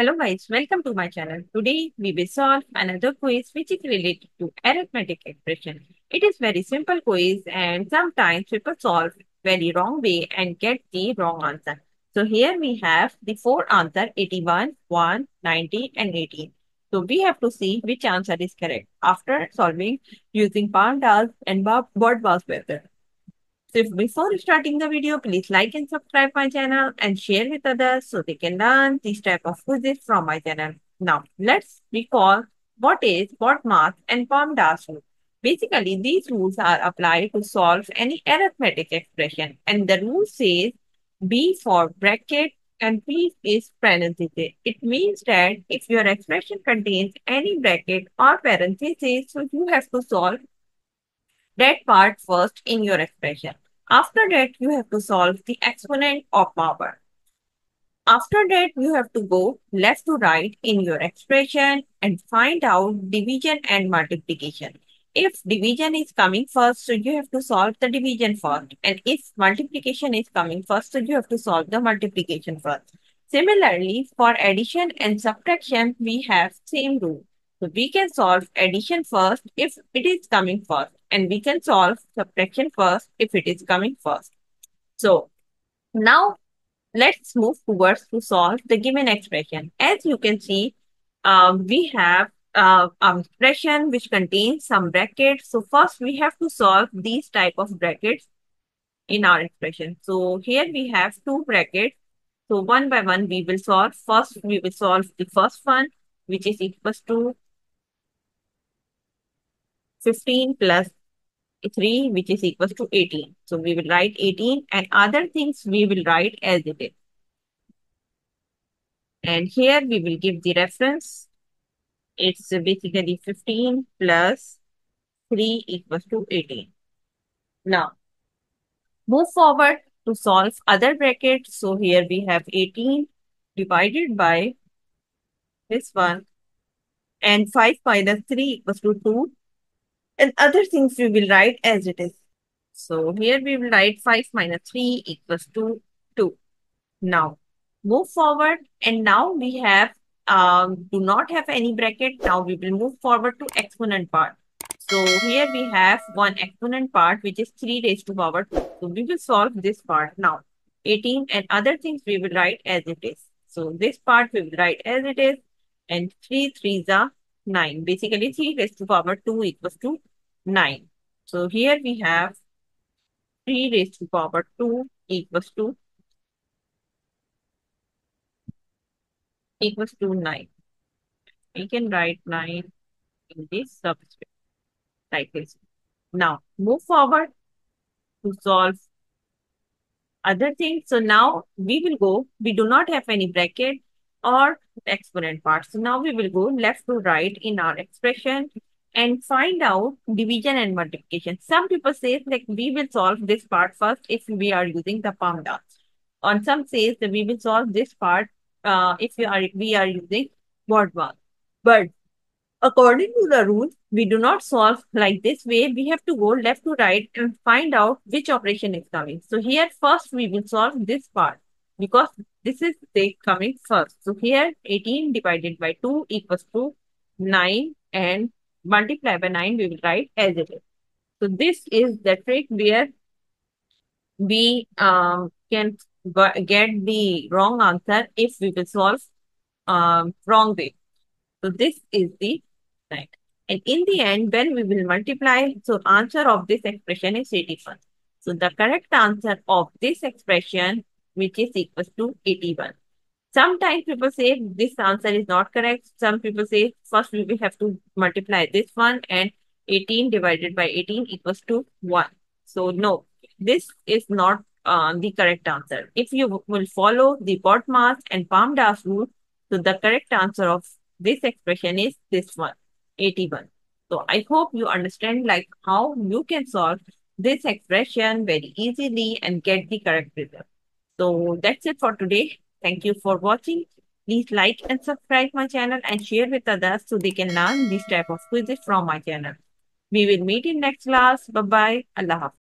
Hello guys, welcome to my channel. Today we will solve another quiz which is related to arithmetic expression. It is very simple quiz and sometimes people solve very wrong way and get the wrong answer. So here we have the four answer 81, 1, 90 and 18. So we have to see which answer is correct after solving using PAMDAS and BODMAS method. So before starting the video, please like and subscribe my channel and share with others so they can learn this type of quizzes from my channel. Now, let's recall what is BODMAS and PAMDAS rule. Basically, these rules are applied to solve any arithmetic expression and the rule says B for bracket and P is parenthesis. It means that if your expression contains any bracket or parenthesis, so you have to solve that part first in your expression. After that, you have to solve the exponent of power. After that, you have to go left to right in your expression and find out division and multiplication. If division is coming first, so you have to solve the division first. And if multiplication is coming first, so you have to solve the multiplication first. Similarly, for addition and subtraction, we have same rule. So we can solve addition first if it is coming first and we can solve subtraction first if it is coming first. So now let's move towards to solve the given expression. As you can see, um, we have uh, an expression which contains some brackets. So first we have to solve these type of brackets in our expression. So here we have two brackets. So one by one we will solve. First we will solve the first one which is equals to 15 plus 3 which is equals to 18. So we will write 18 and other things we will write as it is. And here we will give the reference. It's basically 15 plus 3 equals to 18. Now, move forward to solve other brackets. So here we have 18 divided by this one and 5 minus 3 equals to 2 and other things we will write as it is. So here we will write 5 minus 3 equals to 2. Now move forward and now we have um, do not have any bracket. Now we will move forward to exponent part. So here we have one exponent part which is 3 raised to power 2. So we will solve this part now. 18 and other things we will write as it is. So this part we will write as it is and 3 3s are 9. Basically 3 raised to power 2 equals to 9. So here we have 3 raised to power 2 equals to equals to 9. We can write 9 in this subscript like this. Now move forward to solve other things. So now we will go, we do not have any bracket or exponent part. So now we will go left to right in our expression and find out division and multiplication. Some people say like we will solve this part first if we are using the PAMDAS. On some says that we will solve this part uh, if we are we are using BODMAS. But according to the rule, we do not solve like this way. We have to go left to right and find out which operation is coming. So here first we will solve this part because this is the coming first. So here 18 divided by 2 equals to 9 and multiply by 9, we will write as it is. So this is the trick where we um, can get the wrong answer if we will solve um, wrong way. So this is the right. And in the end, when we will multiply, so answer of this expression is 81. So the correct answer of this expression, which is equals to 81. Sometimes people say this answer is not correct. Some people say first we will have to multiply this one and 18 divided by 18 equals to 1. So no, this is not uh, the correct answer. If you will follow the BODMAS and PAMDAS rule, so the correct answer of this expression is this one, 81. So I hope you understand like how you can solve this expression very easily and get the correct result. So that's it for today. Thank you for watching. Please like and subscribe my channel and share with others so they can learn this type of quizzes from my channel. We will meet in next class. Bye-bye. Allah Hafiz.